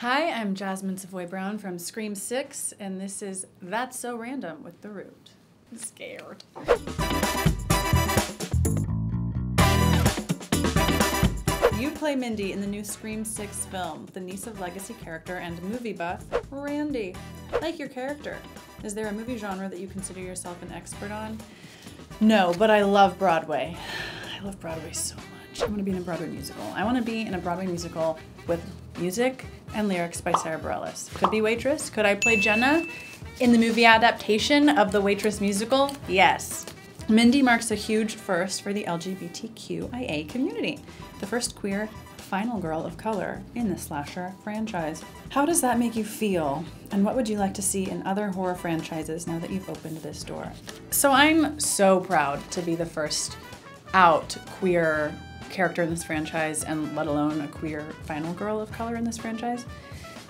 Hi, I'm Jasmin Savoy Brown from Scream 6, and this is That's So Random with The Root. I'm scared. You play Mindy in the new Scream 6 film, the niece of legacy character and movie buff, Randy. Like your character. Is there a movie genre that you consider yourself an expert on? No, but I love Broadway. I love Broadway so much. I want to be in a Broadway musical. I want to be in a Broadway musical with music and lyrics by Sara Bareilles. Could be Waitress. Could I play Jenna in the movie adaptation of the Waitress musical? Yes. Mindy marks a huge first for the LGBTQIA community. The first queer final girl of color in the slasher franchise. How does that make you feel? And what would you like to see in other horror franchises now that you've opened this door? So I'm so proud to be the first out queer character in this franchise and let alone a queer final girl of color in this franchise.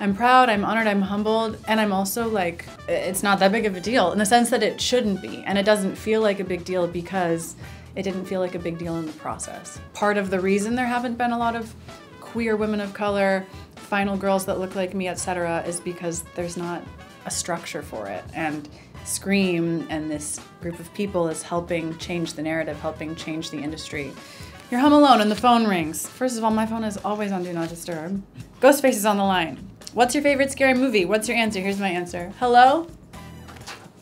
I'm proud, I'm honored, I'm humbled, and I'm also like, it's not that big of a deal in the sense that it shouldn't be. And it doesn't feel like a big deal because it didn't feel like a big deal in the process. Part of the reason there haven't been a lot of queer women of color, final girls that look like me, etc., is because there's not a structure for it. And Scream and this group of people is helping change the narrative, helping change the industry. You're home alone and the phone rings. First of all, my phone is always on Do Not Disturb. Ghostface is on the line. What's your favorite scary movie? What's your answer? Here's my answer. Hello?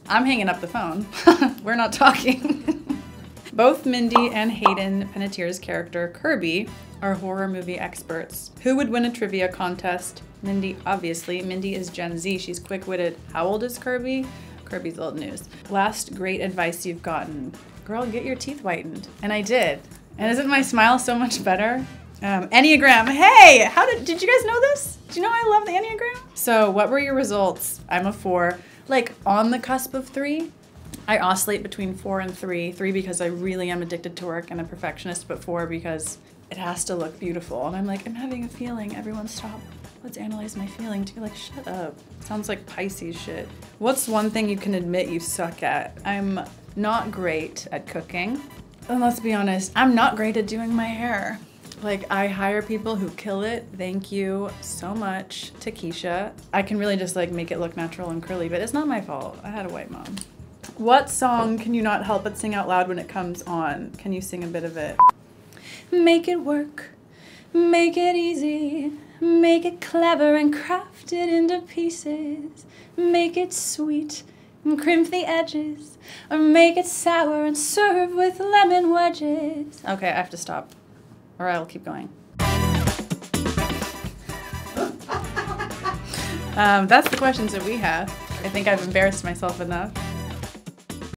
I'm hanging up the phone. We're not talking. Both Mindy and Hayden Panettiere's character, Kirby, are horror movie experts. Who would win a trivia contest? Mindy, obviously. Mindy is Gen Z. She's quick witted. How old is Kirby? Kirby's old news. Last great advice you've gotten. Girl, get your teeth whitened. And I did. And isn't my smile so much better? Um, Enneagram. Hey, how did did you guys know this? Do you know I love the Enneagram? So, what were your results? I'm a four, like on the cusp of three. I oscillate between four and three. Three because I really am addicted to work and a perfectionist, but four because it has to look beautiful. And I'm like, I'm having a feeling. Everyone stop. Let's analyze my feeling. To be like, shut up. Sounds like Pisces shit. What's one thing you can admit you suck at? I'm not great at cooking. And let's be honest, I'm not great at doing my hair. Like, I hire people who kill it. Thank you so much to Keisha. I can really just like make it look natural and curly, but it's not my fault. I had a white mom. What song can you not help but sing out loud when it comes on? Can you sing a bit of it? Make it work, make it easy, make it clever and craft it into pieces, make it sweet and crimp the edges, or make it sour and serve with lemon wedges. Okay, I have to stop, or I'll keep going. Um, that's the questions that we have. I think I've embarrassed myself enough.